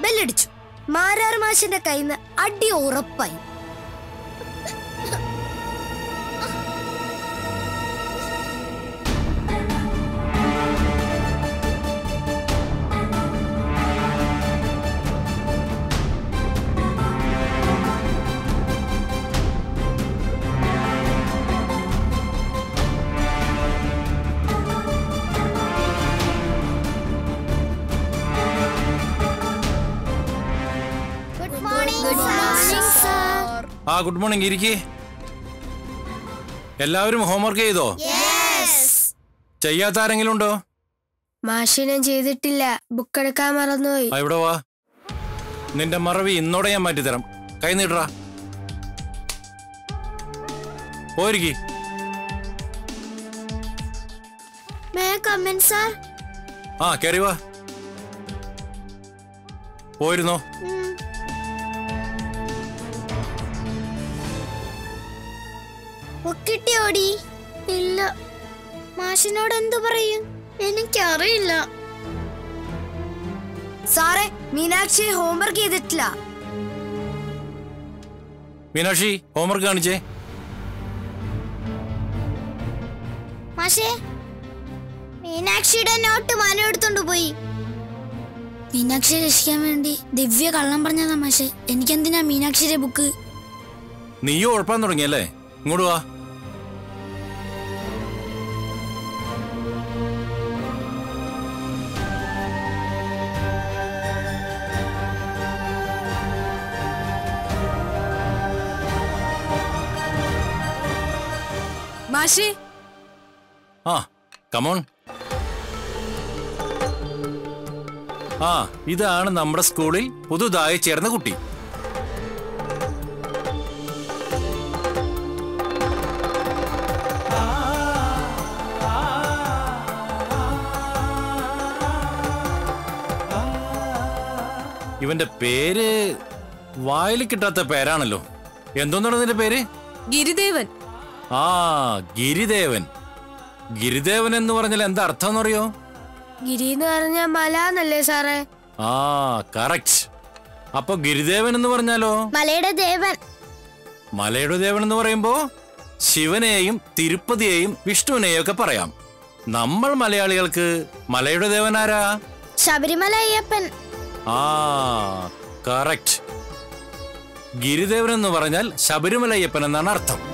ബെല്ലടിച്ചു. മാരാർ മാഷിന്റെ കയ്യിൽ നിന്ന് അടി ഉറപ്പായി. ആ ഗുഡ് മോർണിംഗ് ഇരിക്കേ. എല്ലാവരും ഹോംവർക്ക് ചെയ്തോ? ചെയ്യാത്ത ആരെങ്കിലും ഉണ്ടോ മാഷി ഞാൻ ചെയ്തിട്ടില്ല. ബുക്ക് എടുക്കാൻ മറന്നുപോയി. എവിടെ ഇവിടെ വാ. നിന്റെ മറവി ഇന്നോടെ ഞാൻ മാറ്റിത്തരാം. കൈ നീട്ടറാ. പോയിരിക്കി ആ കയറി വാ. പോയിരുന്നോ? കിട്ടിയോടി ഇല്ല. മാഷിനോട് എന്തു പറയും? എനിക്കറിയില്ല. സാറേ മീനാക്ഷി ഹോംവർക്ക് ചെയ്തിട്ടില്ല. മീനാക്ഷി ഹോംവർക്ക് കാണിച്ചേ. മാഷേ മീനാക്ഷിയുടെ നോട്ട് മനു എടുത്തോണ്ട് പോയി. മീനാക്ഷിയെ രക്ഷിക്കാൻ വേണ്ടി ദിവ്യ കള്ളം പറഞ്ഞതാ മാഷെ. എനിക്കെന്തിനാ മീനാക്ഷിയുടെ ബുക്ക് നീയും ഉഴപ്പാൻ തുടങ്ങിയല്ലേ? ഇങ്ങോട്ട് വാ. മാഷി. ആ കമോൺ ആ ഇതാണ് നമ്മുടെ സ്കൂളിൽ പുതുതായി ചേർന്ന കുട്ടി. ഇവന്റെ പേര് വായിൽ കിട്ടാത്ത പേരാണല്ലോ. എന്തോന്നാണ് നിന്റെ പേര്? ഗിരിദേവൻ. ആ ഗിരിദേവൻ. ഗിരിദേവൻ എന്ന് പറഞ്ഞാൽ എന്താ അർത്ഥം എന്നറിയോ ഗിരി എന്ന് പറഞ്ഞ മല എന്നല്ലേ സാറേ? ആ കറക്റ്റ്. അപ്പൊ ഗിരിദേവൻ എന്ന് പറഞ്ഞാലോ? മലയുടെ ദേവൻ. മലയുടെ ദേവൻ എന്ന് പറയുമ്പോ ശിവനെയും തിരുപ്പതിയെയും വിഷ്ണുവിനെയും ഒക്കെ പറയാം. നമ്മൾ മലയാളികൾക്ക് മലയുടെ ദേവൻ ആരാ? ശബരിമല അയ്യപ്പൻ. ആ കറക്റ്റ് ഗിരിദേവൻ എന്ന് പറഞ്ഞാൽ ശബരിമല അയ്യപ്പൻ എന്നാണ് അർത്ഥം.